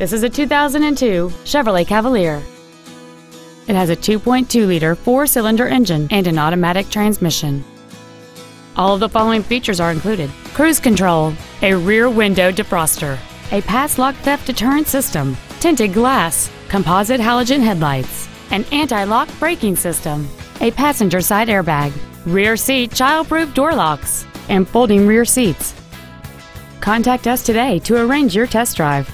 This is a 2002 Chevrolet Cavalier. It has a 2.2-liter four-cylinder engine and an automatic transmission. All of the following features are included. Cruise control, a rear window defroster, a pass lock theft deterrent system, tinted glass, composite halogen headlights, an anti-lock braking system, a passenger side airbag, rear seat child-proof door locks, and folding rear seats. Contact us today to arrange your test drive.